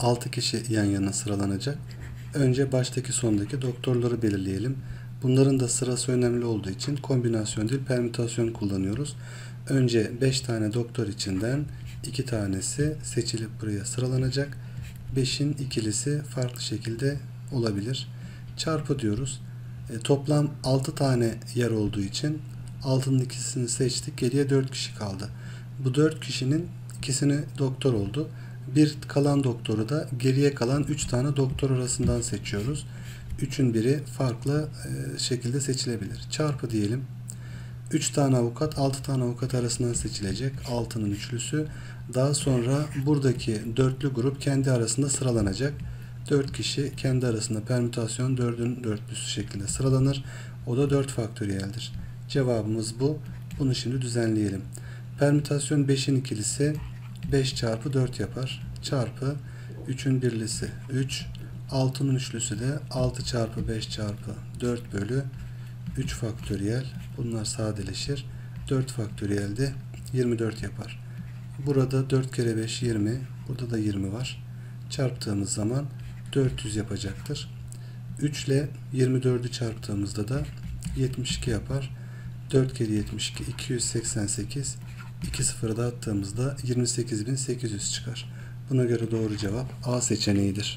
6 kişi yan yana sıralanacak. Önce baştaki sondaki doktorları belirleyelim. Bunların da sırası önemli olduğu için kombinasyon değil permütasyon kullanıyoruz. Önce 5 tane doktor içinden 2 tanesi seçilip buraya sıralanacak. 5'in ikilisi farklı şekilde olabilir. Çarpı diyoruz. E, toplam 6 tane yer olduğu için 6'nın ikisini seçtik. Geriye 4 kişi kaldı. Bu 4 kişinin ikisini doktor oldu. Bir kalan doktoru da geriye kalan 3 tane doktor arasından seçiyoruz. 3'ün biri farklı e, şekilde seçilebilir. Çarpı diyelim. 3 tane avukat 6 tane avukat arasından seçilecek. 6'nın üçlüsü. Daha sonra buradaki dörtlü grup kendi arasında sıralanacak. 4 kişi kendi arasında permütasyon 4'ün dörtlüsü şeklinde sıralanır. O da 4 faktöriyeldir. Cevabımız bu. Bunu şimdi düzenleyelim. Permütasyon 5'in ikilisi 5 çarpı 4 yapar. Çarpı 3'ün birlisi 3. 6'nın üçlüsü de 6 çarpı 5 çarpı 4 bölü 3 faktöriyel. Bunlar sadeleşir. 4 faktöriyel de 24 yapar. Burada 4 kere 5 20. Burada da 20 var. Çarptığımız zaman 400 yapacaktır. 3 ile 24'ü çarptığımızda da 72 yapar. 4 kere 72 288 2 sıfırı da attığımızda 28800 çıkar. Buna göre doğru cevap A seçeneğidir.